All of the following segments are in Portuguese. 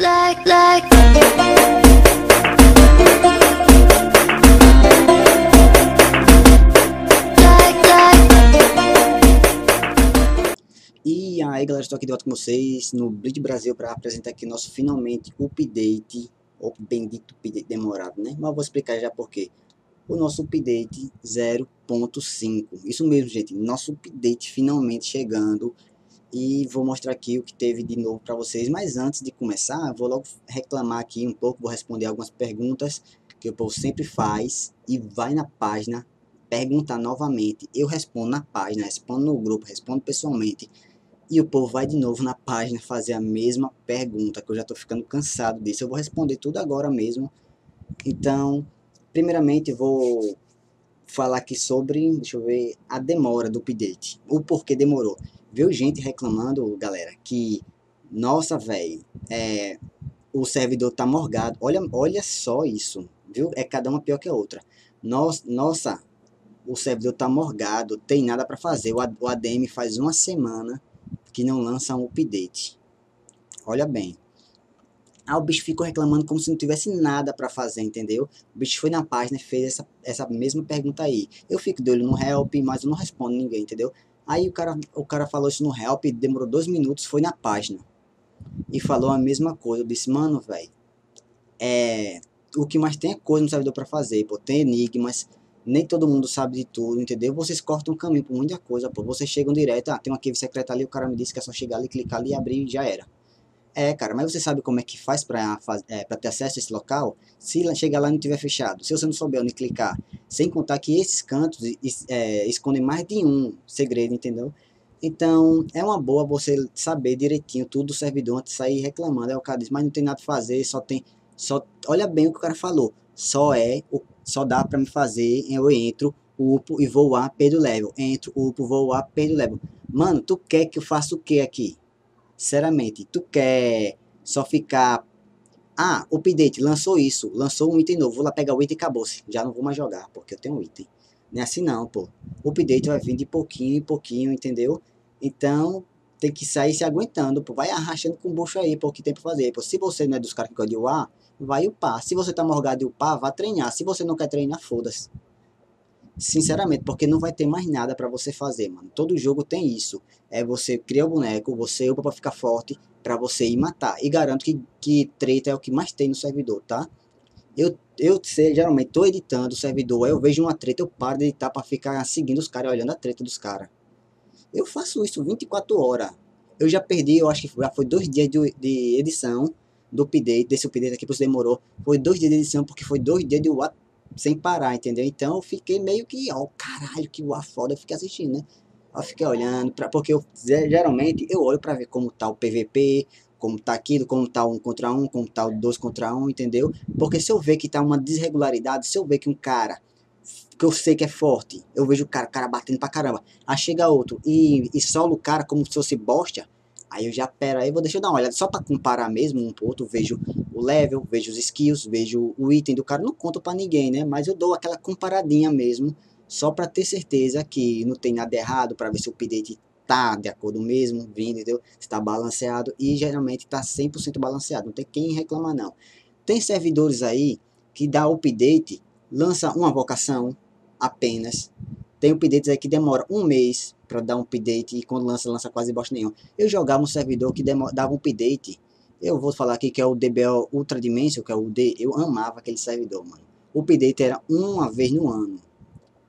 like, like. E aí galera, estou aqui de volta com vocês no Blitz Brasil para apresentar aqui nosso finalmente update, ou bendito update demorado, né? Mas vou explicar já por quê. O nosso update 0.5, isso mesmo gente, nosso update finalmente chegando e vou mostrar aqui o que teve de novo para vocês. Mas antes de começar, vou logo reclamar aqui um pouco, vou responder algumas perguntas que o povo sempre faz e vai na página perguntar novamente. Eu respondo na página, respondo no grupo, respondo pessoalmente. E o povo vai de novo na página fazer a mesma pergunta, que eu já estou ficando cansado disso. Eu vou responder tudo agora mesmo. Então, primeiramente, vou falar aqui sobre, deixa eu ver, a demora do update. O porquê demorou. Viu gente reclamando, galera, que, nossa, velho, é, o servidor tá morgado. Olha, olha só isso, viu? É cada uma pior que a outra. Nossa, nossa o servidor tá morgado, tem nada para fazer. O, o ADM faz uma semana que não lança um update. Olha bem. Ah, o bicho ficou reclamando como se não tivesse nada para fazer, entendeu? O bicho foi na página e fez essa, essa mesma pergunta aí. Eu fico de olho no help, mas eu não respondo ninguém, entendeu? Aí o cara, o cara falou isso no help, demorou dois minutos, foi na página. E falou a mesma coisa. Eu disse, mano, velho, é, o que mais tem é coisa no servidor para fazer, pô. Tem enigmas, nem todo mundo sabe de tudo, entendeu? Vocês cortam o caminho por muita coisa, pô. Vocês chegam direto, ah, tem uma cave secreta ali, o cara me disse que é só chegar ali, clicar ali, abrir e já era. É, cara, mas você sabe como é que faz pra, faz, é, pra ter acesso a esse local? Se chegar lá e não tiver fechado, se você não souber onde clicar, sem contar que esses cantos é, escondem mais de um segredo, entendeu? Então, é uma boa você saber direitinho tudo do servidor antes de sair reclamando. Aí o cara diz, mas não tem nada pra fazer, só tem. Só, olha bem o que o cara falou. Só é, só dá pra me fazer, eu entro, upo e vou a P do level. Entro, upo, vou a P do level. Mano, tu quer que eu faça o que aqui? Sinceramente, tu quer só ficar. Ah, update lançou isso, lançou um item novo, vou lá pegar o item e acabou-se. Já não vou mais jogar, porque eu tenho um item. Não é assim não, pô. O update vai vir de pouquinho em pouquinho, entendeu? Então, tem que sair se aguentando, pô. Vai arrastando com o bucho aí, pô, que tem pra fazer. Pô, se você não é dos caras que gostam de UA, vai upar. Se você tá morgado de upar, vá treinar. Se você não quer treinar, foda-se. Sinceramente, porque não vai ter mais nada pra você fazer, mano. Todo jogo tem isso. É você cria o boneco, você upa pra ficar forte, pra você ir matar. E garanto que, que treta é o que mais tem no servidor, tá? Eu, eu sei, geralmente tô editando o servidor, aí eu vejo uma treta, eu paro de editar pra ficar seguindo os caras, olhando a treta dos caras. Eu faço isso 24 horas. Eu já perdi, eu acho que já foi dois dias de, de edição do update, desse update aqui, por isso demorou. Foi dois dias de edição, porque foi dois dias de sem parar, entendeu? Então eu fiquei meio que, ó, caralho, que UA foda, eu fiquei assistindo, né? Eu fiquei olhando, pra, porque eu ge- geralmente eu olho pra ver como tá o PVP, como tá aquilo, como tá um contra um, como tá o dois contra um, entendeu? Porque se eu ver que tá uma desregularidade, se eu ver que um cara que eu sei que é forte, eu vejo o cara, o cara batendo pra caramba, aí chega outro e, e solo o cara como se fosse bosta, aí eu já, pera aí, vou deixar eu dar uma olhada, só pra comparar mesmo um pro outro, vejo o level, vejo os skills, vejo o item do cara, não conto pra ninguém, né, mas eu dou aquela comparadinha mesmo, só pra ter certeza que não tem nada errado, pra ver se o update tá de acordo mesmo, vindo, entendeu, se tá balanceado, e geralmente tá 100% balanceado, não tem quem reclamar não. Tem servidores aí que dá update, lança uma vocação apenas, tem updates aí que demora um mês para dar um update e quando lança, lança quase bosta nenhuma. Eu jogava um servidor que dava um update. Eu vou falar aqui que é o DBL Ultra Dimension, que é o D. Eu amava aquele servidor, mano. O update era uma vez no ano.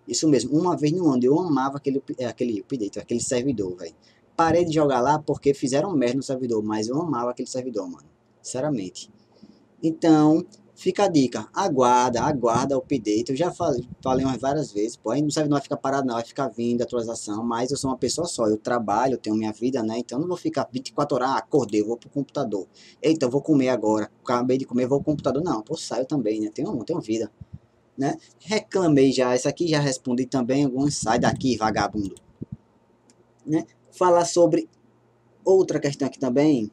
Isso mesmo, uma vez no ano. Eu amava aquele, é, aquele update, aquele servidor, velho. Parei de jogar lá porque fizeram merda no servidor, mas eu amava aquele servidor, mano. Sinceramente. Então, Fica a dica, aguarda, aguarda o update. Eu já falei, falei umas várias vezes, pô, aí não serve não vai ficar parado não, vai ficar vindo atualização, mas eu sou uma pessoa só, eu trabalho, eu tenho minha vida, né? Então não vou ficar 24 horas, ah, acordei, vou pro computador. Eita, vou comer agora, acabei de comer, vou pro computador. Não, pô, saio também, né? Tenho, tenho vida, né? Reclamei já, essa aqui já respondi também, alguns, sai daqui, vagabundo. Né? Falar sobre outra questão aqui também,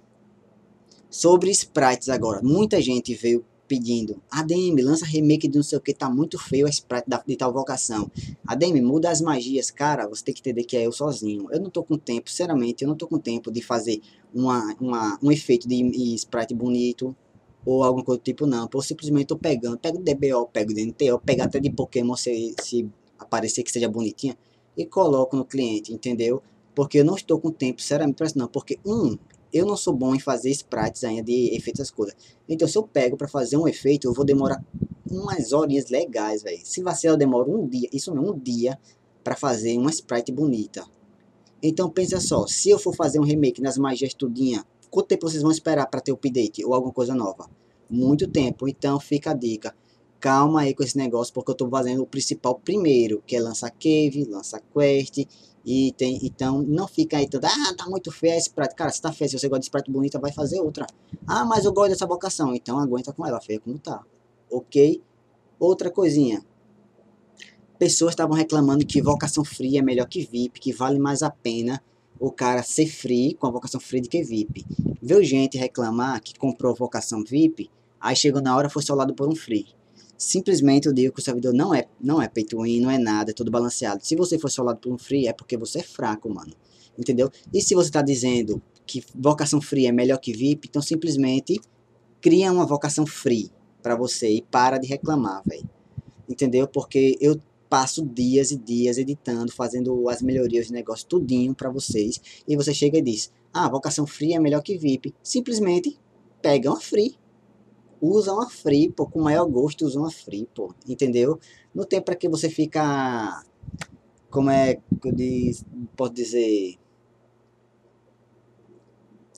sobre sprites agora. Muita gente veio pedindo, ADM, lança remake de não sei o que, tá muito feio a sprite da, de tal vocação. ADM, muda as magias. Cara, você tem que entender que é eu sozinho. Eu não tô com tempo, sinceramente, eu não tô com tempo de fazer uma, uma, um efeito de sprite bonito ou alguma coisa do tipo, não. Pô, simplesmente tô pegando, pego DBO, pego DNTO, pego até de Pokémon se, se aparecer que seja bonitinha e coloco no cliente, entendeu? Porque eu não estou com tempo, sinceramente, não. Porque, um, eu não sou bom em fazer sprites ainda de efeitos as coisas. Então, se eu pego para fazer um efeito, eu vou demorar umas horinhas legais, velho. Se vacilar, eu demoro um dia, isso mesmo, um dia para fazer uma sprite bonita. Então, pensa só, se eu for fazer um remake nas magias tudinha, quanto tempo vocês vão esperar para ter o update ou alguma coisa nova? Muito tempo. Então, fica a dica. Calma aí com esse negócio, porque eu estou fazendo o principal primeiro, que é lançar cave, lançar quest, e tem, então, não fica aí todo, ah, tá muito feio esse prato. Cara, se tá feio, se você gosta de prato bonita, vai fazer outra. Ah, mas eu gosto dessa vocação, então aguenta com ela, feia como tá. Ok? Outra coisinha. Pessoas estavam reclamando que vocação free é melhor que VIP, que vale mais a pena o cara ser free com a vocação free do que VIP. Viu gente reclamar que comprou vocação VIP, aí chegou na hora foi solado por um free simplesmente eu digo que o servidor não é, não é pay to win, não é nada, é tudo balanceado. Se você for solado por um free, é porque você é fraco, mano. Entendeu? E se você está dizendo que vocação free é melhor que VIP, então simplesmente cria uma vocação free para você e para de reclamar, velho. Entendeu? Porque eu passo dias e dias editando, fazendo as melhorias de negócio tudinho para vocês, e você chega e diz: "Ah, vocação free é melhor que VIP". Simplesmente pega uma free usa uma free, pô, com maior gosto usa uma free, pô, entendeu? Não tem para que você fica, como é que posso dizer,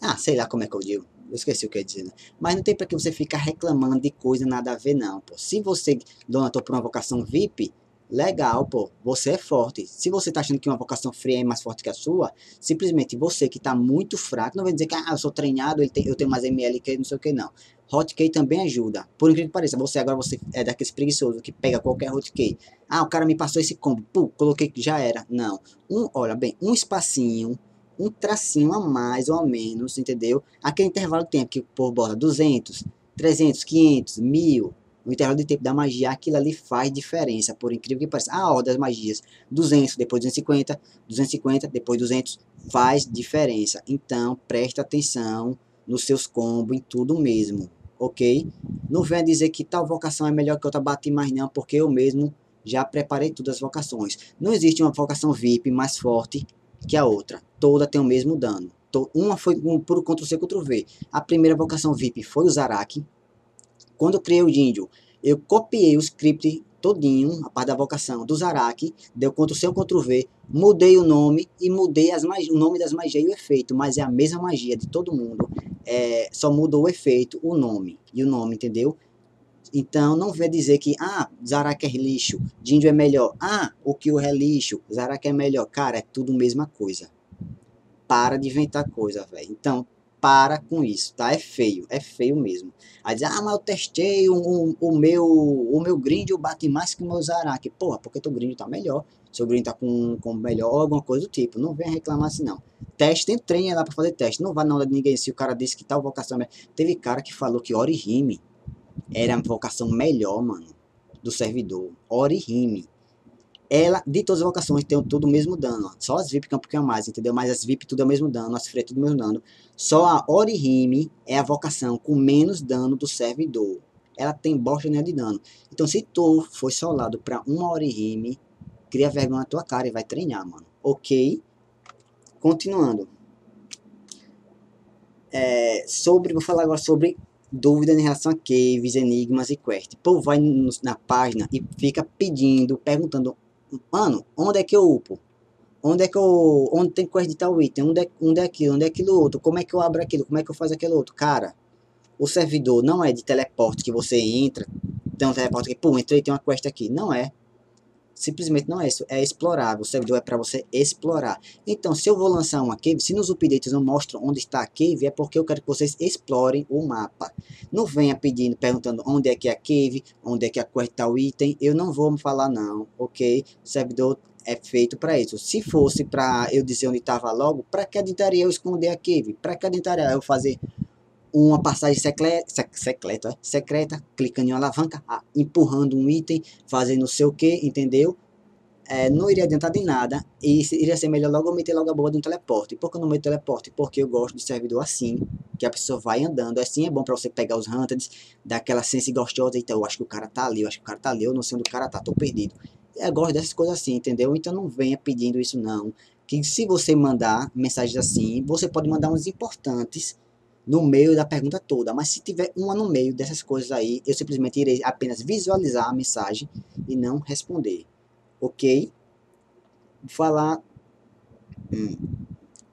ah, sei lá como é que eu digo, eu esqueci o que eu ia dizer, né? Mas não tem para que você ficar reclamando de coisa nada a ver, não, pô. Se você, dona, tô por uma vocação VIP, legal, pô, você é forte. Se você tá achando que uma vocação fria é mais forte que a sua, simplesmente você que tá muito fraco, não vai dizer que, ah, eu sou treinado, eu tenho mais ML que não sei o que, não. Hotkey também ajuda. Por incrível que pareça, você agora você é daqueles preguiçosos que pega qualquer hotkey. Ah, o cara me passou esse combo, pô, coloquei que já era. Não. Um, olha bem, um espacinho, um tracinho a mais ou a menos, entendeu? Aquele intervalo de tempo que por bota 200, 300, 500, 1000, o intervalo de tempo da magia, aquilo ali faz diferença, por incrível que pareça. A ordem das magias, 200, depois 250, 250, depois 200, faz diferença. Então, presta atenção nos seus combos, em tudo mesmo ok? Não venha dizer que tal vocação é melhor que outra, bate mais não, porque eu mesmo já preparei todas as vocações. Não existe uma vocação VIP mais forte que a outra. Toda tem o mesmo dano. Uma foi um puro Ctrl-C, Ctrl-V. A primeira vocação VIP foi o Zarak. Quando eu criei o Jinjo, eu copiei o script todinho, a parte da vocação do Zarak, deu Ctrl-C, Ctrl-V, mudei o nome e mudei as o nome das magias e o efeito, mas é a mesma magia de todo mundo é, só mudou o efeito, o nome. E o nome, entendeu? Então, não vê dizer que, ah, Zaraka é lixo, Jinjo é melhor. Ah, o Kyo é lixo, Zaraka é melhor. Cara, é tudo mesma coisa. Para de inventar coisa, velho. Então, para com isso, tá? É feio, é feio mesmo. Aí diz, ah, mas eu testei o, o, o meu o meu grind bate mais que o meu Zaraki. Porra, porque teu grind tá melhor. Seu grind tá com, com melhor alguma coisa do tipo. Não venha reclamar assim, não. Teste, tem treino lá pra fazer teste. Não vai na onda de ninguém se o cara disse que tal vocação... É Teve cara que falou que Orihime era a vocação melhor, mano, do servidor. Orihime ela, de todas as vocações, tem tudo o mesmo dano. Só as VIP que é um pouquinho a mais, entendeu? Mas as VIP tudo é o mesmo dano, as Free tudo é o mesmo dano. Só a Orihime é a vocação com menos dano do servidor. Ela tem bosta de dano. Então, se tu foi solado para uma Orihime, cria vergonha na tua cara e vai treinar, mano. Ok? Continuando. É, sobre, vou falar agora sobre dúvida em relação a caves, enigmas e quest. Pô, vai na página e fica pedindo, perguntando mano, onde é que eu upo? Onde é que eu. Onde tem que editar o item? Onde é, onde é aquilo? Onde é aquilo outro? Como é que eu abro aquilo? Como é que eu faço aquilo outro? Cara, o servidor não é de teleporte que você entra, tem um teleporte aqui, pum, entrei, tem uma quest aqui. Não é simplesmente não é isso, é explorável. O servidor é para você explorar. Então, se eu vou lançar uma cave, se nos updates não mostram onde está a cave, é porque eu quero que vocês explorem o mapa. Não venha pedindo, perguntando onde é que é a cave, onde é que é o item. Eu não vou falar não, ok? O servidor é feito para isso. Se fosse para eu dizer onde estava logo, para que adiantaria eu esconder a cave? Para que adiantaria eu fazer uma passagem secreta, secreta, clicando em uma alavanca, empurrando um item, fazendo não sei o que, entendeu? É, não iria adiantar de nada e iria ser melhor logo meter logo a boa de um teleporte. Por que eu não meto teleporte? Porque eu gosto de servidor assim, que a pessoa vai andando. Assim é bom para você pegar os hunters, dar aquela sense gostosa. Então eu acho que o cara tá ali, eu acho que o cara tá ali, eu não sei onde o cara tá, tô perdido. Eu gosto dessas coisas assim, entendeu? Então não venha pedindo isso não. Que se você mandar mensagens assim, você pode mandar uns importantes no meio da pergunta toda. Mas se tiver uma no meio dessas coisas aí, eu simplesmente irei apenas visualizar a mensagem e não responder. Ok? Vou falar hum,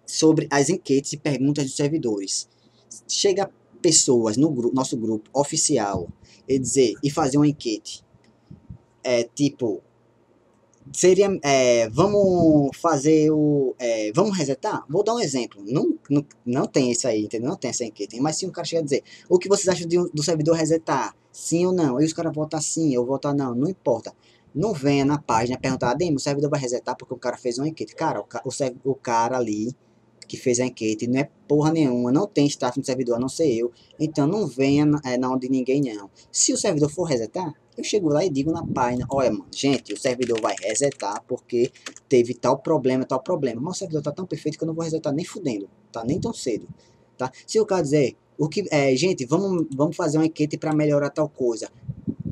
sobre as enquetes e perguntas dos servidores. Chega pessoas no nosso grupo oficial e dizer e fazer uma enquete. É tipo, seria é, vamos fazer o é, vamos resetar? Vou dar um exemplo. Não, não, não tem isso aí entendeu? Não tem essa enquete mas se um cara chegar a dizer o que vocês acham de, do servidor resetar? Sim ou não? E os caras votam sim ou votam não não importa. Não venha na página perguntar Adem, o servidor vai resetar porque o cara fez uma enquete? Cara o, o, o cara ali que fez a enquete não é porra nenhuma, não tem status no servidor, a não ser eu. Então não venha é, na onde ninguém não. Se o servidor for resetar, eu chego lá e digo na página, olha, mano, gente, o servidor vai resetar porque teve tal problema, tal problema. Mas o servidor tá tão perfeito que eu não vou resetar nem fudendo, tá? Nem tão cedo, tá? Se o cara dizer, o que, é, gente, vamos, vamos fazer uma enquete para melhorar tal coisa.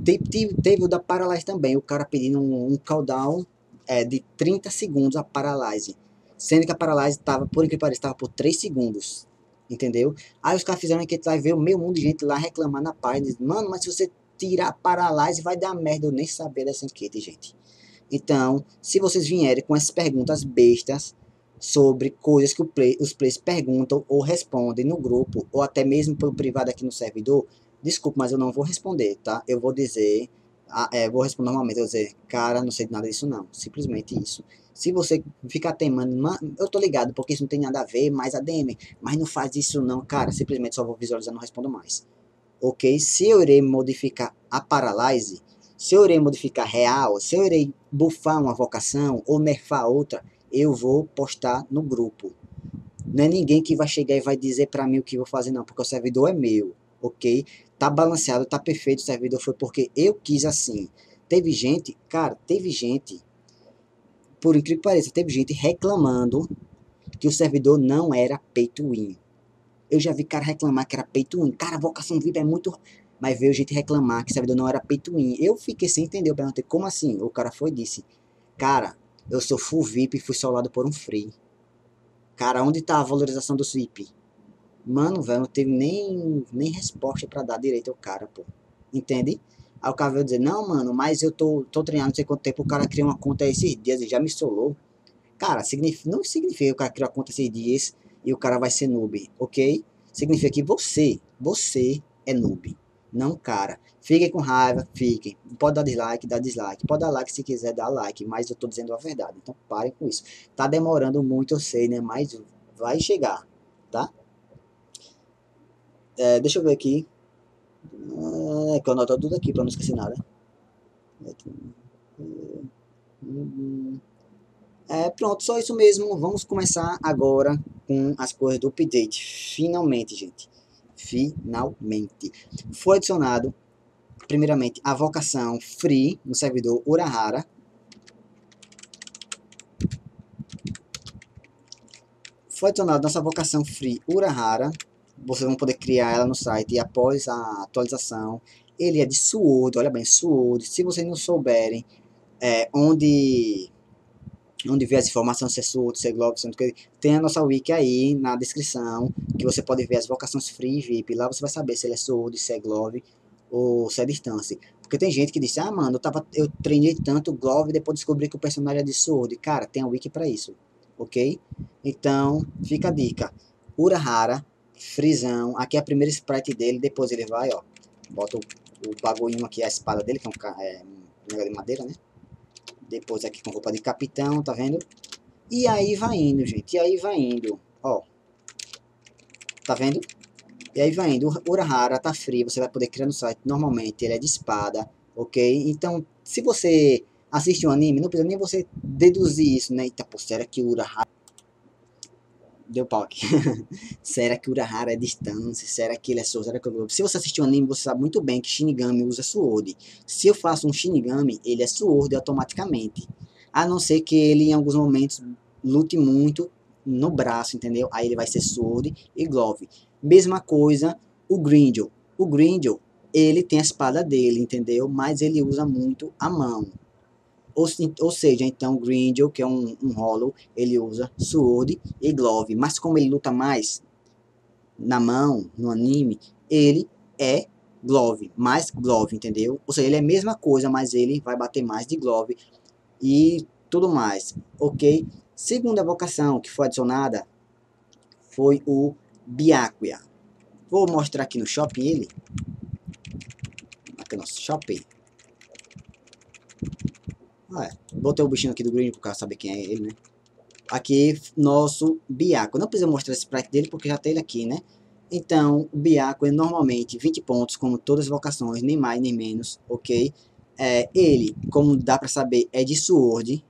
Teve, teve, o da Paralyze também, o cara pedindo um, um cooldown é, de 30 segundos a Paralyze. Sendo que a Paralyze estava, por incrível que pareça, estava por 3 segundos. Entendeu? Aí os caras fizeram uma enquete lá e veio meio mundo de gente lá reclamar na página. Mano, mas se você tirar Paralyze vai dar merda eu nem saber dessa enquete, gente. Então, se vocês vierem com essas perguntas bestas sobre coisas que play, os players perguntam ou respondem no grupo, ou até mesmo pelo privado aqui no servidor, desculpa, mas eu não vou responder, tá? Eu vou dizer, ah, é, vou responder normalmente, eu vou dizer, cara, não sei de nada disso não, simplesmente isso. Se você ficar temando, eu tô ligado, porque isso não tem nada a ver, mas a DM, mas não faz isso não, cara, simplesmente só vou visualizar, não respondo mais ok? Se eu irei modificar a Paralyze, se eu irei modificar real, se eu irei buffar uma vocação ou nerfar outra, eu vou postar no grupo. Não é ninguém que vai chegar e vai dizer para mim o que vou fazer não, porque o servidor é meu, ok? Tá balanceado, tá perfeito, o servidor foi porque eu quis assim. Teve gente, cara, teve gente, por incrível que pareça, teve gente reclamando que o servidor não era pay to win. Eu já vi cara reclamar que era peito win. Cara, a vocação VIP é muito. Mas veio gente reclamar que servidor não era peito win. Eu fiquei sem entender. Eu perguntei, como assim? O cara foi e disse: Cara, eu sou full VIP e fui solado por um free. Cara, onde tá a valorização do VIP? Mano, velho, não teve nem, nem resposta para dar direito ao cara, pô. Entende? Aí o cara veio dizer, não, mano, mas eu tô, tô treinando não sei quanto tempo, o cara criou uma conta esses dias e já me solou. Cara, significa, não significa que o cara criou a conta esses dias e o cara vai ser noob, ok? Significa que você, você é noob, não cara. Fiquem com raiva, fiquem. Pode dar dislike, dá dislike. Pode dar like se quiser dar like, mas eu tô dizendo a verdade. Então parem com isso. Tá demorando muito, eu sei, né? Mas vai chegar, tá? É, deixa eu ver aqui. É, que eu anoto tudo aqui pra não esquecer nada. É, pronto, só isso mesmo. Vamos começar agora com as coisas do update. Finalmente, gente. Finalmente. Foi adicionado, primeiramente, a vocação free no servidor Urahara. Foi adicionada nossa vocação free Urahara. Vocês vão poder criar ela no site e após a atualização. Ele é de Sword, olha bem, Sword. Se vocês não souberem é, onde onde vê as informações globo, se é tem a nossa wiki aí na descrição, que você pode ver as vocações free VIP, lá você vai saber se ele é surdo, se é glove ou se é distância. Porque tem gente que diz, ah mano, eu, tava, eu treinei tanto glove e depois descobri que o personagem é de surdo. Cara, tem a wiki para isso, ok? Então, fica a dica. Urahara, frisão, aqui é a primeira sprite dele, depois ele vai, ó, bota o, o bagulhinho aqui, a espada dele, que é um, é, um negócio de madeira, né? Depois aqui com roupa de capitão, tá vendo? E aí vai indo, gente. E aí vai indo. Ó. Tá vendo? E aí vai indo. Urahara tá frio. Você vai poder criar no site. Normalmente ele é de espada. Ok? Então, se você assiste um anime, não precisa nem você deduzir isso, né? Eita, pô, será que Urahara... deu pau aqui. será que Urahara é distância? Será que ele é Sword? Será que. Se você assistiu o anime, você sabe muito bem que Shinigami usa Sword. Se eu faço um Shinigami, ele é Sword automaticamente. A não ser que ele, em alguns momentos, lute muito no braço, entendeu? Aí ele vai ser Sword e Glove. Mesma coisa o Grindel. O Grindel, ele tem a espada dele, entendeu? Mas ele usa muito a mão. Ou, ou seja, então Grindel, que é um, um Hollow, ele usa Sword e Glove. Mas como ele luta mais na mão, no anime, ele é Glove, mais Glove, entendeu? Ou seja, ele é a mesma coisa, mas ele vai bater mais de Glove e tudo mais, ok? Segunda vocação que foi adicionada foi o Biaquia. Vou mostrar aqui no shopping ele. Aqui no shopping. Ah, é. Botei o bichinho aqui do Green pro cara saber quem é ele, né? Aqui, nosso Biaco. Não precisa mostrar esse sprite dele porque já tem ele aqui, né? Então, o Biaco é normalmente 20 pontos, como todas as vocações, nem mais nem menos, ok? É, ele, como dá pra saber, é de Sword,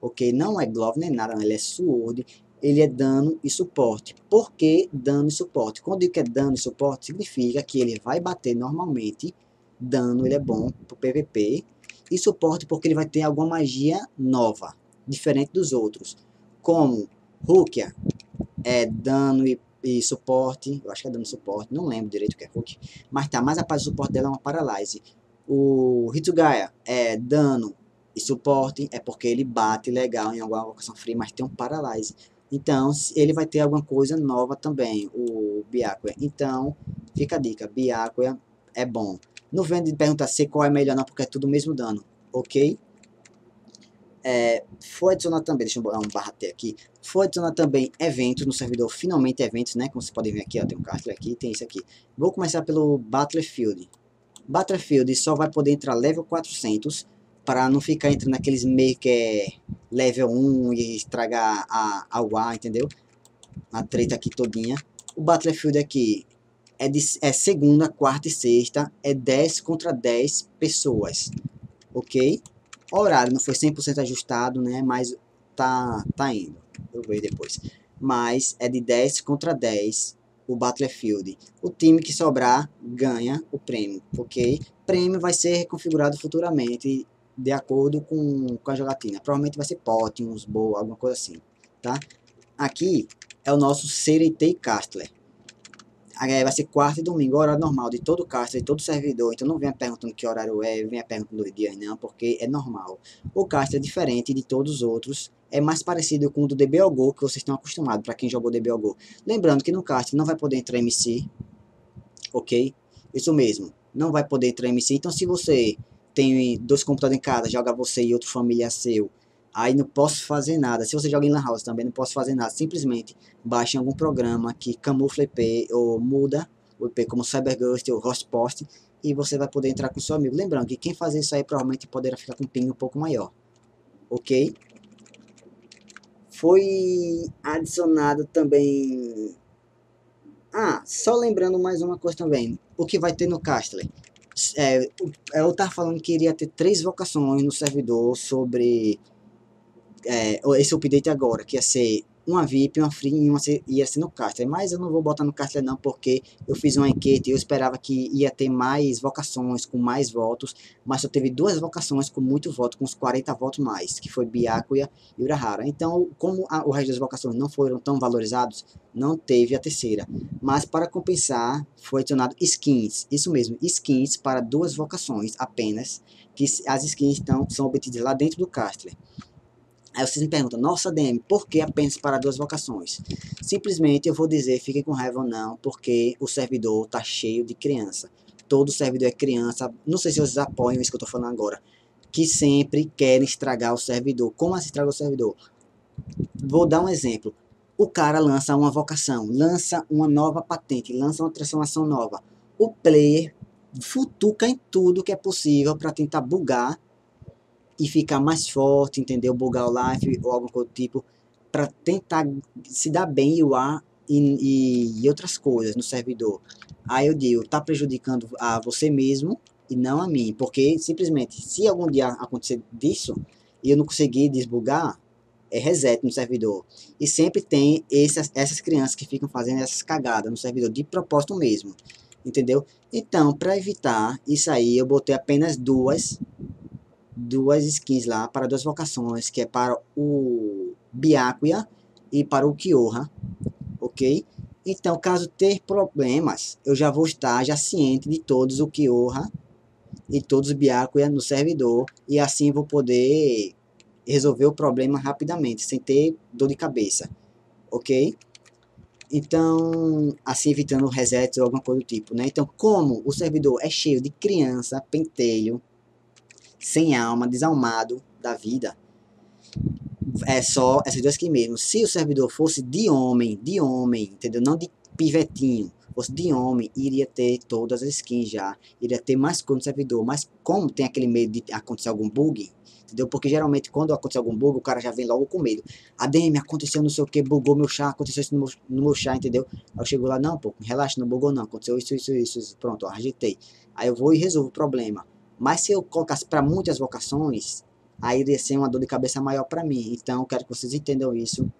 ok? Não é Glove nem nada, ele é Sword. Ele é dano e suporte. Por que dano e suporte? Quando eu digo que é dano e suporte, significa que ele vai bater normalmente. Dano, ele é bom pro PVP e suporte porque ele vai ter alguma magia nova, diferente dos outros. Como Rukia é dano e, e, suporte, eu acho que é dano e suporte, não lembro direito o que é Rukia, mas tá, mas a parte do suporte dela é uma Paralyze. O Hitsugaya é dano e suporte, é porque ele bate legal em alguma vocação free, mas tem um Paralyze. Então, ele vai ter alguma coisa nova também, o Byakuya. Então, fica a dica, Byakuya é bom. Não vem de perguntar se qual é melhor não, porque é tudo o mesmo dano, ok? É, foi adicionado também, deixa eu botar um barra T aqui, foi adicionado também eventos no servidor, finalmente eventos, né? Como vocês podem ver aqui, ó, tem um cárter aqui, tem isso aqui. Vou começar pelo Battlefield. Battlefield só vai poder entrar level 400, para não ficar entrando naqueles meio que é level 1 e estragar a, a UA, entendeu? A treta aqui todinha. O Battlefield aqui é, de, é segunda, quarta e sexta, é 10 contra 10 pessoas, ok? O horário não foi 100% ajustado, né, mas tá, tá indo, eu vejo depois. Mas é de 10 contra 10 o Battlefield. O time que sobrar ganha o prêmio, ok? Prêmio vai ser reconfigurado futuramente de acordo com, com a jogatina. Provavelmente vai ser uns boa, alguma coisa assim, tá? Aqui é o nosso CRT Castler vai ser quarta e domingo, horário normal de todo caster, de todo servidor. Então não venha perguntando que horário é, venha perguntando os dias não, porque é normal. O caster é diferente de todos os outros, é mais parecido com o do DBOGO que vocês estão acostumados, para quem jogou DBOGO. Lembrando que no caster não vai poder entrar MC, ok? Isso mesmo, não vai poder entrar MC. Então se você tem dois computadores em casa, joga você e outro familiar seu, Aí não posso fazer nada. Se você joga em Lan House também, não posso fazer nada. Simplesmente baixe algum programa que camufla IP ou muda o IP como CyberGhost ou Hostpost e você vai poder entrar com seu amigo. Lembrando que quem fazer isso aí provavelmente poderá ficar com um ping um pouco maior. Ok? Foi adicionado também... Ah, só lembrando mais uma coisa também. O que vai ter no Castle. É, eu estava falando que iria ter três vocações no servidor sobre é, esse update agora, que ia ser uma VIP, uma free e uma ia ser no Castle. Mas eu não vou botar no Castle não, porque eu fiz uma enquete e eu esperava que ia ter mais vocações, com mais votos, mas só teve duas vocações com muito voto, com uns 40 votos mais, que foi Byakuya e Urahara. Então, como a, o resto das vocações não foram tão valorizados, não teve a terceira. Mas para compensar, foi adicionado skins, isso mesmo, skins para duas vocações apenas, que as skins então, são obtidas lá dentro do Castle. Aí vocês me perguntam, nossa DM, por que apenas para duas vocações? Simplesmente eu vou dizer, fiquem com raiva ou não, porque o servidor está cheio de criança. Todo servidor é criança, não sei se vocês apoiam isso que eu estou falando agora, que sempre querem estragar o servidor. Como assim estragar o servidor? Vou dar um exemplo. O cara lança uma vocação, lança uma nova patente, lança uma transformação nova. O player futuca em tudo que é possível para tentar bugar e ficar mais forte, entendeu? Bugar o life ou coisa do tipo, para tentar se dar bem o ar e, e, outras coisas no servidor. Aí eu digo, tá prejudicando a você mesmo e não a mim, porque simplesmente se algum dia acontecer disso e eu não conseguir desbugar, é reset no servidor. E sempre tem essas, essas crianças que ficam fazendo essas cagadas no servidor, de propósito mesmo. Entendeu? Então, para evitar isso aí, eu botei apenas duas duas skins lá para duas vocações, que é para o Biakuya e para o Kyoha, ok? Então, caso ter problemas, eu já vou estar já ciente de todos o Kyoha e todos os Byakuya no servidor, e assim vou poder resolver o problema rapidamente, sem ter dor de cabeça, ok? Então, assim evitando resets ou alguma coisa do tipo, né? Então, como o servidor é cheio de criança, pentelho, sem alma, desalmado da vida, é só essas duas aqui mesmo. Se o servidor fosse de homem, de homem, entendeu? Não de pivetinho, fosse de homem, iria ter todas as skins já, iria ter mais coisa no servidor, mas como tem aquele medo de acontecer algum bug, entendeu? Porque geralmente quando acontece algum bug, o cara já vem logo com medo. ADM, aconteceu não sei o que, bugou meu chá, aconteceu isso no meu, no meu chá, entendeu? Aí eu chego lá, não, pô, relaxa, não bugou não, aconteceu isso, isso, isso, pronto, agitei. Aí eu vou e resolvo o problema. Mas se eu colocasse para muitas vocações, aí iria ser uma dor de cabeça maior para mim. Então, quero que vocês entendam isso,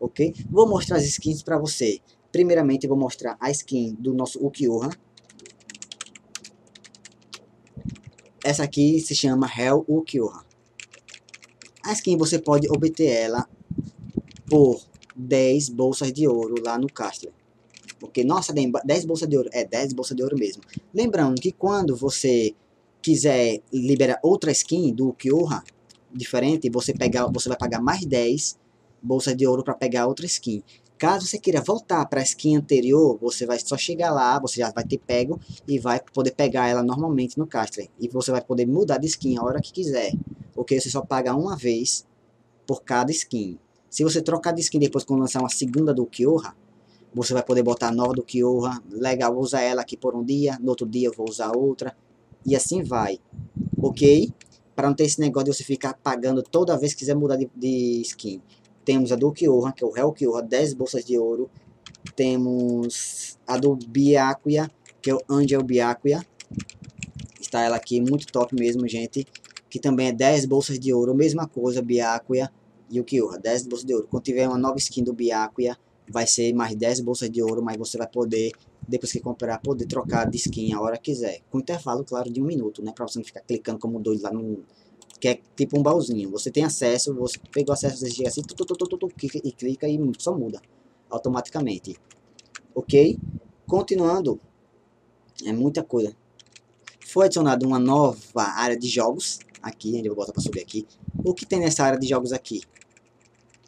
ok? Vou mostrar as skins para você. Primeiramente, vou mostrar a skin do nosso Ukiyoha. Essa aqui se chama Hell Ukiyoha. A skin você pode obter ela por 10 bolsas de ouro lá no Castler. Porque, nossa, 10 bolsas de ouro. É, 10 bolsas de ouro mesmo. Lembrando que quando você quiser liberar outra skin do Ukiyoha, diferente, você, pegar, você vai pagar mais 10 bolsas de ouro para pegar outra skin. Caso você queira voltar para a skin anterior, você vai só chegar lá, você já vai ter pego e vai poder pegar ela normalmente no Castle. E você vai poder mudar de skin a hora que quiser. Porque você só paga uma vez por cada skin. Se você trocar de skin depois quando lançar uma segunda do Kyoha, você vai poder botar nova do Kyoha. Legal, usar ela aqui por um dia, no outro dia eu vou usar outra. E assim vai. Ok? Para não ter esse negócio de você ficar pagando toda vez que quiser mudar de, de skin. Temos a do Kyoha, que é o Hell Kyoha, 10 bolsas de ouro. Temos a do Byakuya, que é o Angel Byakuya. Está ela aqui, muito top mesmo, gente. Que também é 10 bolsas de ouro, mesma coisa, Byakuya e o Kyoha, 10 bolsas de ouro. Quando tiver uma nova skin do Byakuya, vai ser mais 10 bolsas de ouro, mas você vai poder, depois que comprar, poder trocar de skin a hora que quiser. Com intervalo, claro, de um minuto, né? Pra você não ficar clicando como doido lá no, que é tipo um baúzinho. Você tem acesso, você pegou acesso, você chega assim, tu, tu, tu, tu, tu, clica, e clica e só muda automaticamente. Ok? Continuando, é muita coisa. Foi adicionada uma nova área de jogos, aqui, eu vou botar para subir aqui. O que tem nessa área de jogos aqui?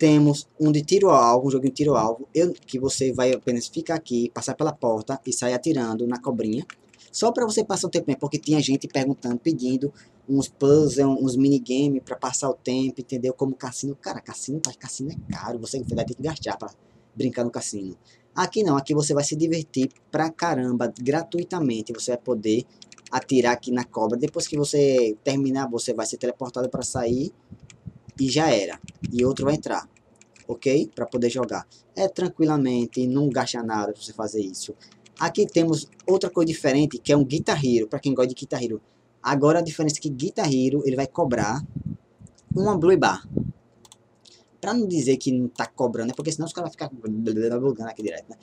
Temos um de tiro ao alvo, um jogo de tiro ao alvo, eu, que você vai apenas ficar aqui, passar pela porta e sair atirando na cobrinha. Só para você passar o tempo, porque tinha gente perguntando, pedindo uns puzzles, uns minigame para passar o tempo, entendeu? Como cassino. Cara, cassino, cassino é caro, você vai ter que gastar para brincar no cassino. Aqui não, aqui você vai se divertir pra caramba, gratuitamente. Você vai poder atirar aqui na cobra. Depois que você terminar, você vai ser teleportado para sair e já era. E outro vai entrar, ok? Para poder jogar. É tranquilamente, não gasta nada você fazer isso. Aqui temos outra coisa diferente, que é um Guitar Hero, para quem gosta de Guitar Hero. Agora a diferença é que Guitar Hero ele vai cobrar uma Blue Bar. Pra não dizer que não tá cobrando, né? Porque senão os caras vão ficar aqui direto, né?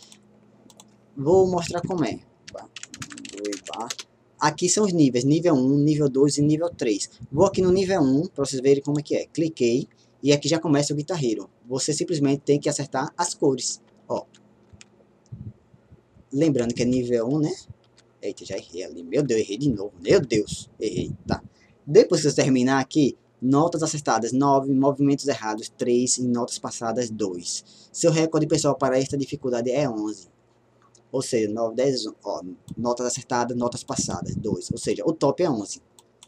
Vou mostrar como é. Blue Bar. Aqui são os níveis, nível 1, nível 2 e nível 3. Vou aqui no nível 1, para vocês verem como é que é. Cliquei, e aqui já começa o Guitar Hero. Você simplesmente tem que acertar as cores. Ó. Lembrando que é nível 1, né? Eita, já errei ali. Meu Deus, errei de novo. Meu Deus, errei. Tá. Depois que você terminar aqui, notas acertadas 9, movimentos errados 3 e notas passadas 2. Seu recorde pessoal para esta dificuldade é 11. Ou seja, 9, 10, ó, notas acertadas, notas passadas 2. Ou seja, o top é 11.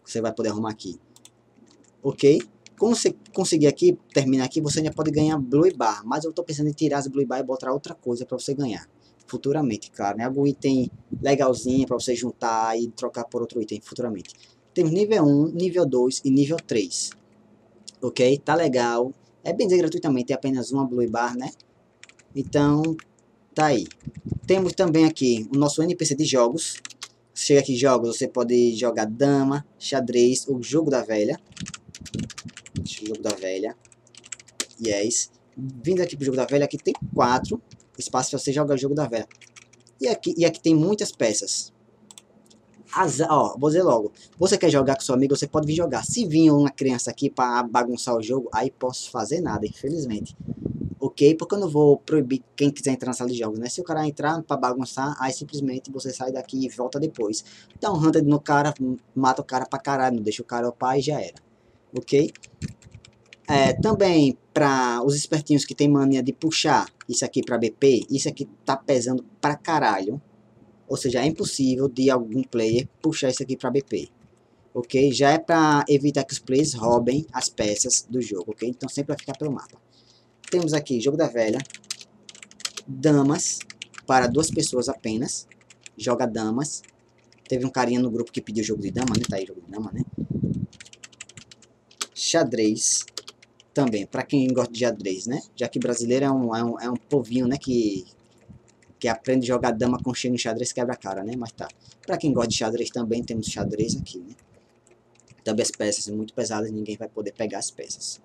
Você vai poder arrumar aqui. Ok? Quando você conseguir aqui, terminar aqui, você já pode ganhar Blue Bar. Mas eu estou pensando em tirar as Blue Bar e botar outra coisa para você ganhar futuramente, claro, né? Algum item legalzinho para você juntar e trocar por outro item futuramente. Temos nível 1, nível 2 e nível 3. Ok? Tá legal. É bem dizer gratuitamente, é apenas uma Blue Bar, né? Então, tá aí. Temos também aqui o nosso NPC de jogos. Chega aqui jogos, você pode jogar dama, xadrez, o jogo da velha. Jogo da velha. Yes. Vindo aqui pro jogo da velha, aqui tem quatro espaços para você jogar o jogo da velha. E aqui, e aqui tem muitas peças. As, ó, vou dizer logo. Você quer jogar com seu amigo, você pode vir jogar. Se vir uma criança aqui para bagunçar o jogo, aí posso fazer nada, infelizmente. Ok? Porque eu não vou proibir quem quiser entrar na sala de jogos, né? Se o cara entrar para bagunçar, aí simplesmente você sai daqui e volta depois. Dá um hunter no cara, mata o cara pra caralho, não deixa o cara upar e já era. Ok? É, também para os espertinhos que tem mania de puxar isso aqui para BP, isso aqui tá pesando pra caralho. Ou seja, é impossível de algum player puxar isso aqui para BP. Ok? Já é para evitar que os players roubem as peças do jogo, ok? Então sempre vai ficar pelo mapa. Temos aqui jogo da velha, damas para duas pessoas apenas. Joga damas. Teve um carinha no grupo que pediu jogo de dama, né? Tá aí jogo de dama, né? Xadrez também, para quem gosta de xadrez, né? Já que brasileiro é um, é um, é um povinho, né? Que, que aprende a jogar dama com cheio no xadrez quebra a cara, né? Mas tá. Para quem gosta de xadrez também, temos xadrez aqui, né? Também as peças muito pesadas, ninguém vai poder pegar as peças.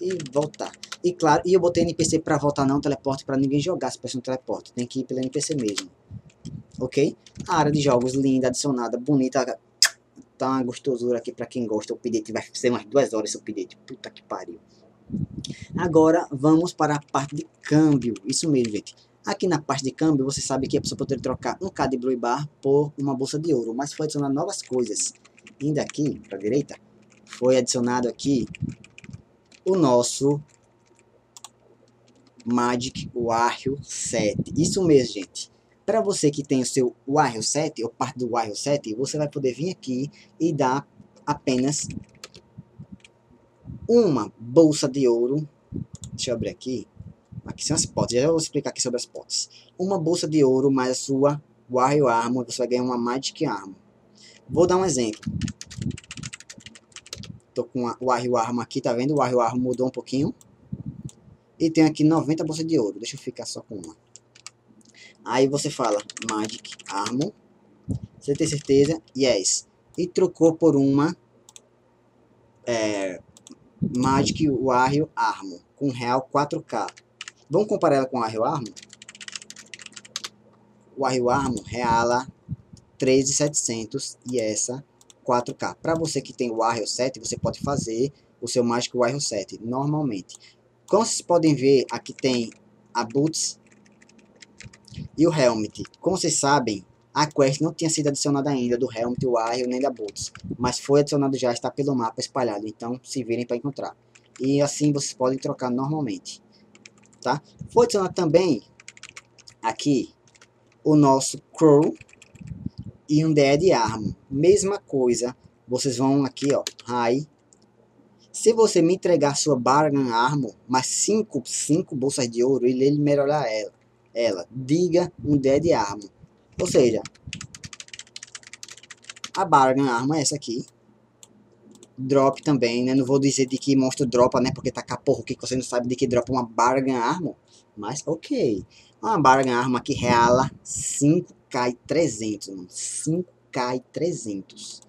E voltar. E claro, e eu botei NPC para voltar não, teleporte para ninguém jogar as peças no teleporte. Tem que ir pelo NPC mesmo. Ok? A área de jogos linda, adicionada, bonita. Tá uma gostosura aqui para quem gosta. O update vai ser umas duas horas esse update. Puta que pariu. Agora vamos para a parte de câmbio. Isso mesmo, gente. Aqui na parte de câmbio, você sabe que a pessoa pode trocar um K de Blue Bar por uma bolsa de ouro, mas foi adicionado novas coisas. Indo aqui para direita, foi adicionado aqui o nosso Magic Warrior 7. Isso mesmo, gente. Para você que tem o seu Warrior 7, ou parte do Warrior 7, você vai poder vir aqui e dar apenas uma bolsa de ouro. Deixa eu abrir aqui. Aqui são as potes. Já vou explicar aqui sobre as potes. Uma bolsa de ouro mais a sua Warrior Armor. Você vai ganhar uma Magic Armor. Vou dar um exemplo. Tô com o Warrior Armor aqui, tá vendo? O Warrior Armor mudou um pouquinho. E tem aqui 90 bolsas de ouro. Deixa eu ficar só com uma. Aí você fala Magic Armor. Você tem certeza? Yes. E trocou por uma é, Magic Warrior Armor com real 4K. Vamos comparar ela com o Warrior Armor? O Warrior Armor reala 13.700 e essa 4K. Para você que tem o Warrior 7, você pode fazer o seu Magic Warrior 7 normalmente. Como vocês podem ver, aqui tem a Boots e o Helmet. Como vocês sabem, a quest não tinha sido adicionada ainda do Helmet, Warrior nem da Boots, mas foi adicionado já, está pelo mapa espalhado, então se virem para encontrar. E assim vocês podem trocar normalmente, tá? Foi adicionado também aqui o nosso Crow e um Dead Armor. Mesma coisa, vocês vão aqui, ó, High. Se você me entregar sua Bargain Armor, mais 5 cinco, cinco bolsas de ouro, ele, ele melhorar ela. ela. Diga um Dead Armor. Ou seja, a Bargain Arma é essa aqui. Drop também, né? Não vou dizer de que monstro dropa, né? Porque tá caporro que você não sabe de que dropa uma Bargain Arma. Mas ok. Uma Bargain Arma que reala 5k e 300, mano. 5k e 300.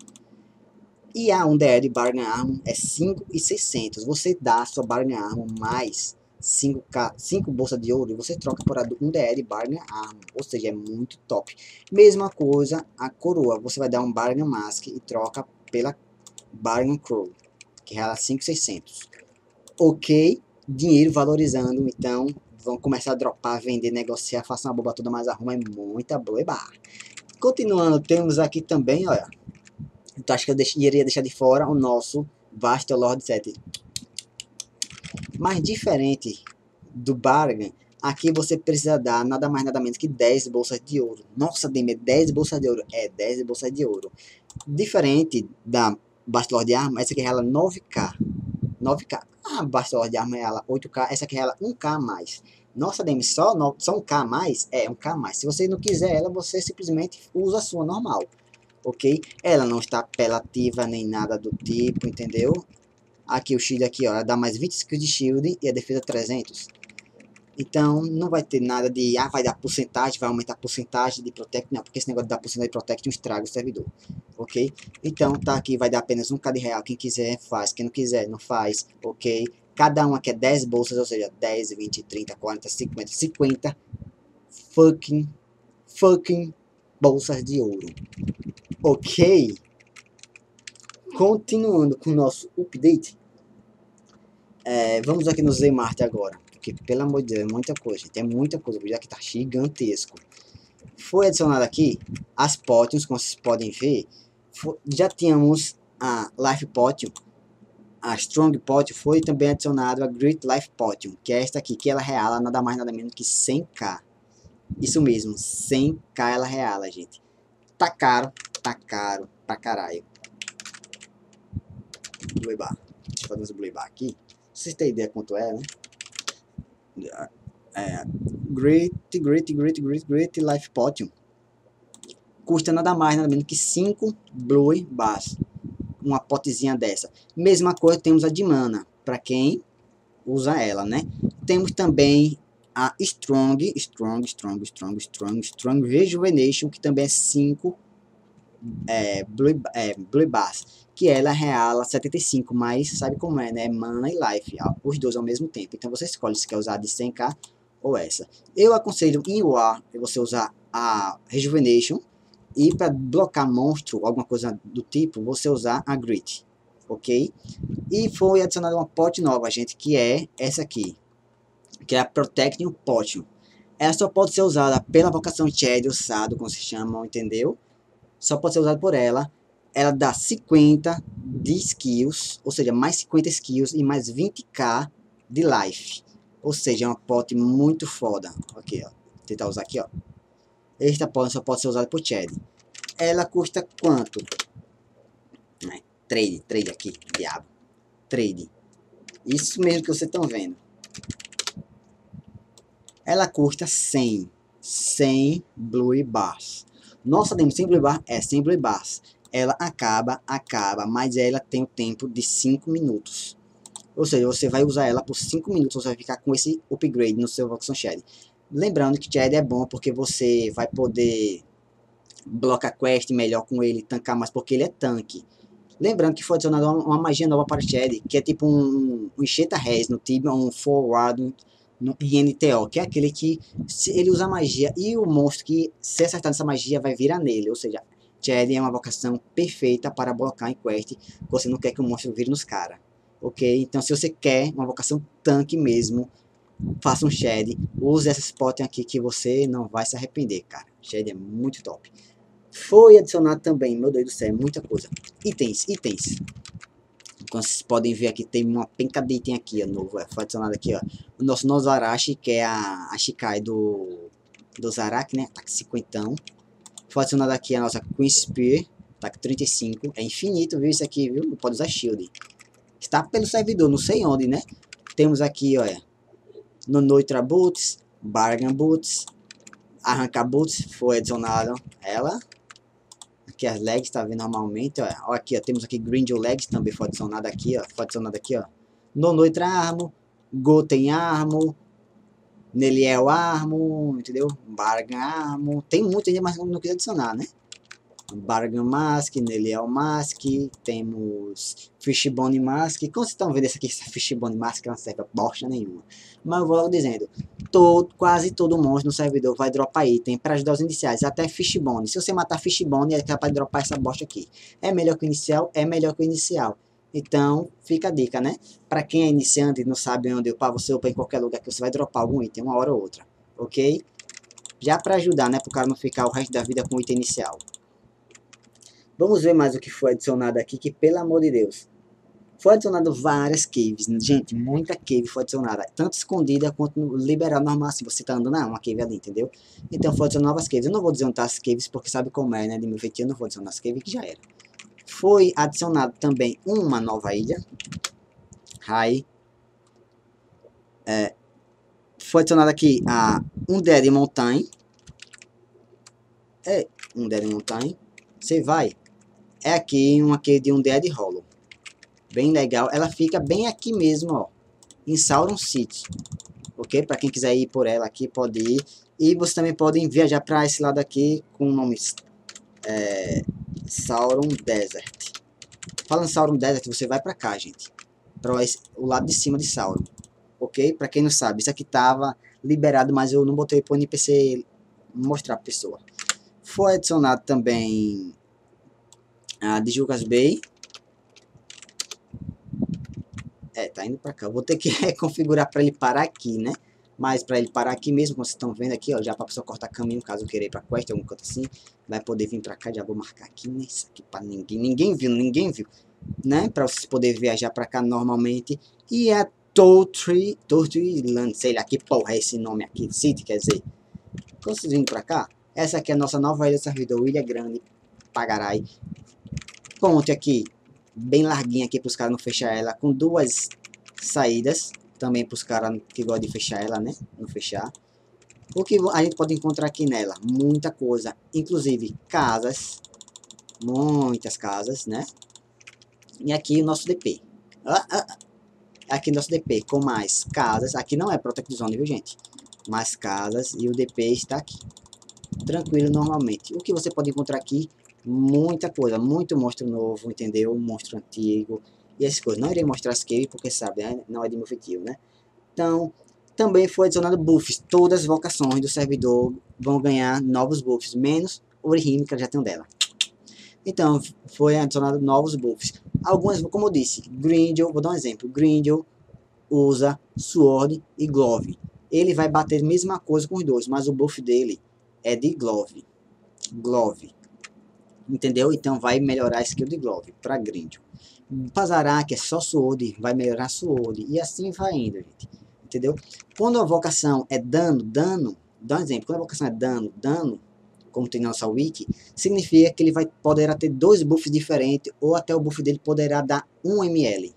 E a Undead Bargain Arma é 5 e 600. Você dá a sua Bargain Arma mais 5K, 5 bolsas de ouro e você troca por um DR Bargain Armor, ou seja, é muito top. Mesma coisa a coroa, você vai dar um Bargain Mask e troca pela Bargain Crow, que é 5,600. Ok, dinheiro valorizando, então vão começar a dropar, vender, negociar, faça uma boba toda, mais arruma é muita boeba. Continuando, temos aqui também, olha, então acho que eu deix, iria deixar de fora o nosso Vasto Lord 7 mas diferente do bargain, aqui você precisa dar nada mais nada menos que 10 bolsas de ouro. Nossa, Demi, 10 bolsas de ouro. É, 10 bolsas de ouro. Diferente da Bastard de Arma, essa aqui ela 9k. 9k. A Bastard de Arma ela 8k, essa aqui ela 1k a mais. Nossa, Demi, só, no, só 1k a mais? É, 1k a mais. Se você não quiser ela, você simplesmente usa a sua normal. Ok? Ela não está apelativa nem nada do tipo, entendeu? Aqui o shield aqui, ó, dá mais 20 skills de shield e a defesa 300. Então, não vai ter nada de, ah, vai dar porcentagem, vai aumentar a porcentagem de protect, não, porque esse negócio de dar porcentagem de protect é um estraga o servidor, ok? Então, tá aqui, vai dar apenas um de real, quem quiser faz, quem não quiser não faz, ok? Cada uma quer 10 bolsas, ou seja, 10, 20, 30, 40, 50, 50 fucking, fucking bolsas de ouro. Ok? Continuando com o nosso update. É, vamos aqui no Zmart agora. Porque, pelo amor de Deus, é muita coisa, gente. É muita coisa. O vídeo aqui tá gigantesco. Foi adicionado aqui as potions, como vocês podem ver. Fo- já tínhamos a Life Potion. A Strong Potion foi também adicionado a Great Life Potion. Que é esta aqui, que ela reala nada mais nada menos que 100k. Isso mesmo, 100k ela reala, gente. Tá caro, tá caro pra caralho. Blue Bar. Deixa eu fazer uns Blue Bar aqui. Vocês têm ideia quanto é, né? É, Great, Great, Great, Great, Great Life Potion. Custa nada mais, nada menos que 5 Blue Bars. Uma potezinha dessa. Mesma coisa temos a de mana, para quem usa ela, né? Temos também a Strong, Strong, Strong, Strong, Strong, Strong Rejuvenation, que também é 5 é, Blue, é, Blue Bars. Que ela reala 75, mas sabe como é, né? Mana e Life, os dois ao mesmo tempo. Então você escolhe se quer usar de 100k ou essa. Eu aconselho em War você usar a Rejuvenation e para blocar monstro, alguma coisa do tipo, você usar a Grit, ok? E foi adicionada uma pot nova, gente, que é essa aqui, que é a Protecting Potion. Ela só pode ser usada pela vocação Chad, Sado, como se chamam, entendeu? Só pode ser usada por ela. Ela dá 50 de skills, ou seja, mais 50 skills e mais 20k de life. Ou seja, é uma pot muito foda. Aqui, ó. Vou tentar usar aqui, ó. Esta pot só pode ser usada por Chad. Ela custa quanto? Né? Trade, trade aqui, diabo. Trade. Isso mesmo que vocês estão vendo. Ela custa 100. 100 Blue Bars. Nossa demo sem Blue Bar é sem Blue Bars. Ela acaba, acaba, mas ela tem o tempo de 5 minutos. Ou seja, você vai usar ela por 5 minutos, você vai ficar com esse upgrade no seu Voxon Shed. Lembrando que Shed é bom porque você vai poder blocar quest melhor com ele, tancar mais, porque ele é tanque. Lembrando que foi adicionada uma, uma magia nova para Shed, que é tipo um, um enxeta res no Tibia, um forward no INTO, que é aquele que se ele usa magia e o monstro que se acertar nessa magia vai virar nele, ou seja, Shed é uma vocação perfeita para blocar em quest, você não quer que o monstro vire nos caras. Ok? Então, se você quer uma vocação tanque mesmo, faça um Shed. Use essas potem aqui que você não vai se arrepender, cara. Shed é muito top. Foi adicionado também, meu Deus do céu, é muita coisa. Itens, itens. Como vocês podem ver aqui, tem uma penca de item aqui, ó, novo. Foi adicionado aqui, ó. O nosso Nozarashi, que é a, a Shikai do, do Zarak, né? Ataque 50. Foi adicionado aqui a nossa Queen Spear, ataque 35. É infinito, viu? Isso aqui, viu? Não pode usar shield. Está pelo servidor, não sei onde, né? Temos aqui, olha. No Noitra Boots, Bargain Boots, Arranca Boots, foi adicionado ela. Aqui as legs, tá vendo normalmente, ó aqui, ó, temos aqui Grindel Legs, também foi adicionado aqui, ó. Foi adicionado aqui, ó. No Noitra Armo, Goten Armo, Neliel Armo, entendeu? Bargain Armo. Tem muito ainda, mas não quis adicionar, né? Bargain Mask, Neliel Mask, temos Fishbone Mask. Como vocês estão vendo essa aqui, essa Fishbone Mask não serve pra bosta nenhuma. Mas eu vou logo dizendo, todo, quase todo monstro no servidor vai dropar item para ajudar os iniciais, até Fishbone. Se você matar Fishbone, é capaz de dropar essa bosta aqui. É melhor que o inicial? É melhor que o inicial. Então, fica a dica, né? Para quem é iniciante e não sabe onde upar, você upa em qualquer lugar que você vai dropar algum item, uma hora ou outra. Ok? Já para ajudar, né? Para o cara não ficar o resto da vida com o item inicial. Vamos ver mais o que foi adicionado aqui, que pelo amor de Deus. Foi adicionado várias caves, gente, muita cave foi adicionada, tanto escondida quanto liberal normal, assim, você tá andando, ah, uma cave ali, entendeu? Então foi adicionado novas caves, eu não vou tá as caves, porque sabe como é, né, de meu feitio, eu não vou adicionar as caves, que já era. Foi adicionado também uma nova ilha, High, é, foi adicionado aqui a um Dead Mountain, é, um Dead Mountain, você vai, é aqui uma cave de um Dead Hollow, bem legal. Ela fica bem aqui mesmo, ó, em Sauron City. Ok? Para quem quiser ir por ela aqui, pode ir. E vocês também podem viajar para esse lado aqui com o nome é, Sauron Desert. Falando Sauron Desert, você vai para cá, gente. para o lado de cima de Sauron. Ok? Para quem não sabe, isso aqui tava liberado, mas eu não botei para o NPC mostrar para pessoa. Foi adicionado também a de Jucas Bay. É, tá indo para cá. Vou ter que reconfigurar para ele parar aqui, né? Mas para ele parar aqui mesmo, como vocês estão vendo aqui, ó, já para pessoa cortar caminho, caso eu ir para quest, algum canto assim, vai poder vir para cá, já vou marcar aqui? Isso aqui para ninguém, ninguém viu, ninguém viu, né? Para vocês poderem viajar para cá normalmente. E a Tortry, Tortry Land, sei lá que porra é esse nome aqui, City, quer dizer. Quando vocês vindo para cá, essa aqui é a nossa nova ilha do servidor, Ilha Grande, Pagarai. Ponte aqui, bem larguinha aqui para os caras não fechar ela, com duas saídas, também para os caras que gostam de fechar ela, né? Não fechar. O que a gente pode encontrar aqui nela? Muita coisa. Inclusive casas. Muitas casas, né? E aqui o nosso DP. Ah, ah, ah. aqui nosso DP com mais casas. Aqui não é Protect Zone, viu, gente? Mais casas e o DP está aqui. Tranquilo normalmente. O que você pode encontrar aqui? Muita coisa. Muito monstro novo, entendeu? Monstro antigo e essas coisas. Não irei mostrar as que porque sabe, né? não é de meu feitio, né? Então, também foi adicionado buffs. Todas as vocações do servidor vão ganhar novos buffs, menos Orihime, que eu já tenho dela. Então, foi adicionado novos buffs. Algumas, como eu disse, Grindel, vou dar um exemplo. Grindel usa Sword e Glove. Ele vai bater a mesma coisa com os dois, mas o buff dele é de Glove. Glove. Entendeu? Então vai melhorar a skill de Glove para Grindel. Pazarak é só Sword, vai melhorar Sword. E assim vai indo, gente. Entendeu? Quando a vocação é dano, dano, dá um exemplo. Quando a vocação é dano, dano, como tem na nossa wiki, significa que ele vai poderá ter dois buffs diferentes ou até o buff dele poderá dar 1 ml.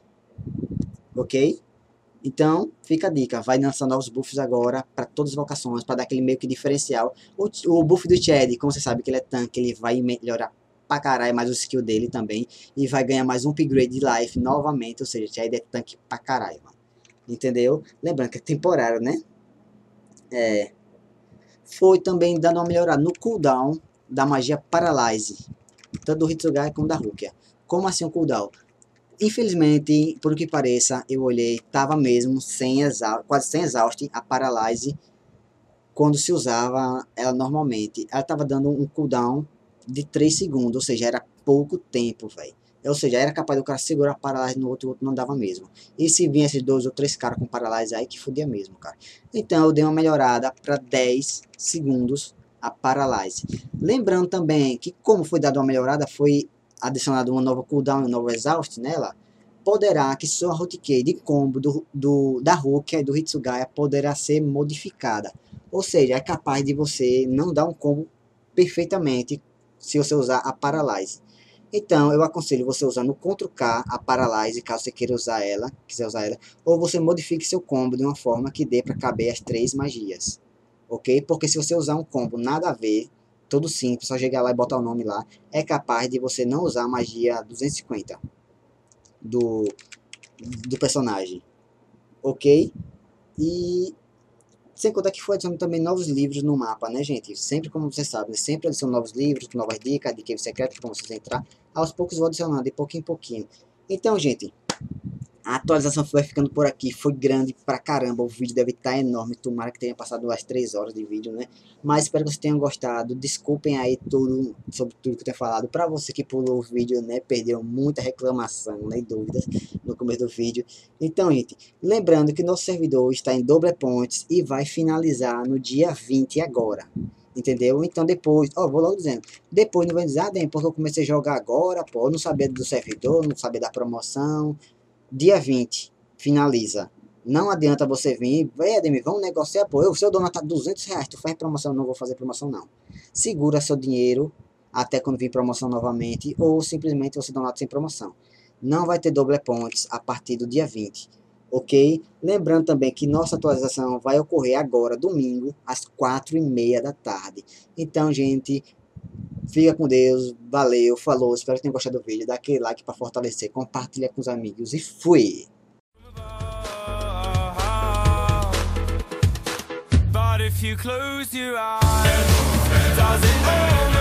Ok? Então, fica a dica, vai lançando novos buffs agora para todas as vocações, para dar aquele meio que diferencial. O, o buff do Chad, como você sabe que ele é tanque, ele vai melhorar pra caralho mais o skill dele também. E vai ganhar mais um upgrade de life novamente. Ou seja, já é tanque pra caralho, mano. Entendeu? Lembrando que é temporário, né? É. Foi também dando uma melhorada no cooldown da magia Paralyze. Tanto do Hitsugai como da Rukia. Como assim o cooldown? Infelizmente, por que pareça, eu olhei, tava mesmo sem quase sem exaust a Paralyze quando se usava ela normalmente. Ela tava dando um cooldown de 3 segundos, ou seja, era pouco tempo, velho. Ou seja, era capaz do cara segurar a paralise no outro e o outro não dava mesmo. E se vinha esses dois ou três caras com paralise aí, que fodia mesmo, cara. Então eu dei uma melhorada para 10 segundos a paralise. Lembrando também que como foi dada uma melhorada, foi adicionado uma nova cooldown, um novo exaust nela, poderá que sua hotkey de combo do, do, da Rukia e do Hitsugaya poderá ser modificada. Ou seja, é capaz de você não dar um combo perfeitamente se você usar a Paralyze. Então, eu aconselho você usar no Ctrl K a Paralyze, caso você queira usar ela, quiser usar ela, ou você modifique seu combo de uma forma que dê para caber as três magias, ok? Porque se você usar um combo nada a ver, todo simples, só chegar lá e botar o nome lá, é capaz de você não usar a magia 250 do, do personagem, ok? E sem contar que foi adicionando também novos livros no mapa, né, gente? Sempre, como vocês sabem, né? sempre adicionando novos livros, novas dicas de cave secreto para vocês entrar. Aos poucos vou adicionando, de pouquinho em pouquinho. Então, gente, a atualização vai ficando por aqui, foi grande pra caramba, o vídeo deve estar tá enorme, tomara que tenha passado as 3 horas de vídeo, né? Mas espero que vocês tenham gostado, desculpem aí tudo, sobre tudo que eu tenho falado, pra você que pulou o vídeo, né, perdeu muita reclamação, né, dúvidas no começo do vídeo. Então, gente, lembrando que nosso servidor está em Double Points e vai finalizar no dia 20 agora. Entendeu? Então depois, ó, vou logo dizendo, depois não vai dizer, ah, porque eu comecei a jogar agora, pô, não sabia do servidor, não sabia da promoção, dia 20, finaliza. Não adianta você vir, vai Ademir, vamos negociar, pô, eu, seu dono tá 200 reais, tu faz promoção, não vou fazer promoção não. Segura seu dinheiro até quando vir promoção novamente, ou simplesmente você donata sem promoção. Não vai ter double points a partir do dia 20, ok? Lembrando também que nossa atualização vai ocorrer agora, domingo, às 4 e meia da tarde. Então, gente, Fica com Deus, valeu, falou, espero que tenham gostado do vídeo, dá aquele like para fortalecer, compartilha com os amigos e fui! If you close your eyes, does it